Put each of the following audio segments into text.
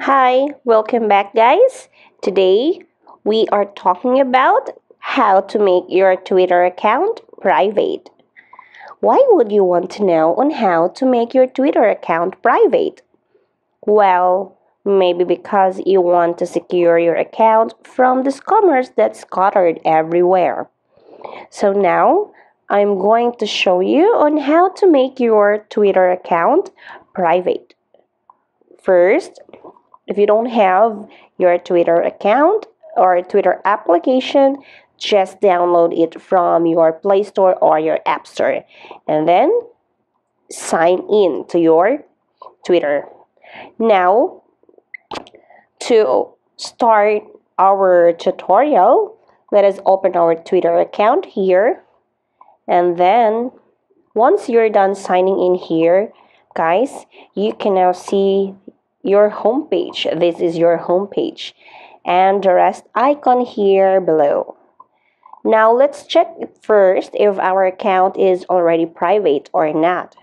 Hi, welcome back, guys. Today we are talking about how to make your Twitter account private. Why would you want to know on how to make your Twitter account private? Well, maybe because you want to secure your account from the scammers that's scattered everywhere. So now I'm going to show you on how to make your Twitter account private. First, if you don't have your Twitter account or Twitter application, just download it from your Play Store or your App Store and then sign in to your Twitter. Now, to start our tutorial, let us open our Twitter account here. And then, once you're done signing in here, guys, you can now see your homepage. This is your homepage. And the rest icon here below. Now let's check first if our account is already private or not.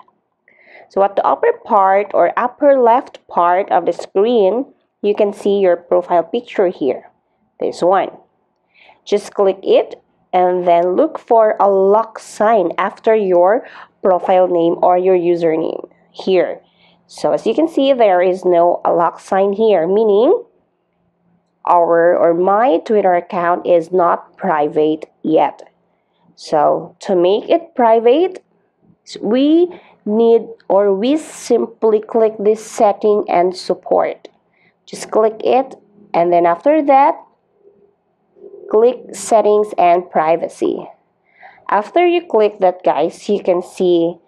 So at the upper part or upper left part of the screen, you can see your profile picture here. This one. Just click it and then look for a lock sign after your profile name or your username here. So as you can see, there is no lock sign here, meaning our or my Twitter account is not private yet. So to make it private, we need or we simply click this setting and support. Just click it and then after that, click settings and privacy. After you click that guys, you can see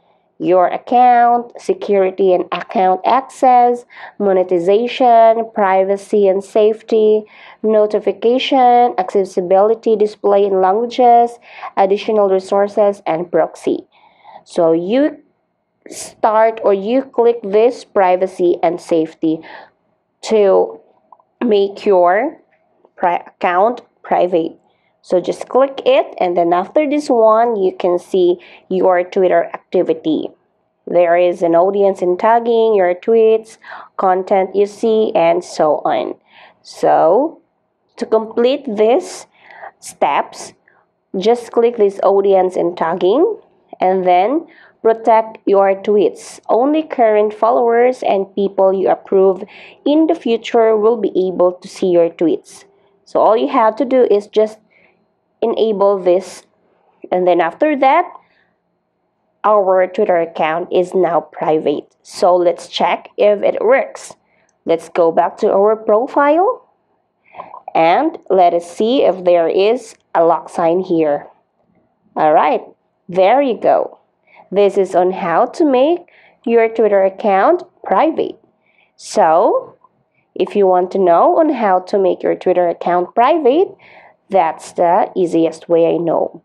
your account, security and account access, monetization, privacy and safety, notification, accessibility, display in languages, additional resources, and proxy. So you start or you click this privacy and safety to make your pri account private. So just click it and then after this one, you can see your Twitter activity. There is an audience and tagging, your tweets, content you see, and so on. So to complete these steps, just click this audience and tagging and then protect your tweets. Only current followers and people you approve in the future will be able to see your tweets. So all you have to do is just enable this and then after that our Twitter account is now private. So let's check if it works. Let's go back to our profile and let us see if there is a lock sign here. Alright, there you go. This is on how to make your Twitter account private. So, if you want to know on how to make your Twitter account private, that's the easiest way I know.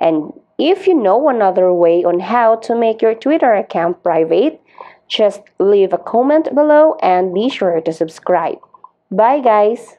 And if you know another way on how to make your Twitter account private, just leave a comment below and be sure to subscribe. Bye guys!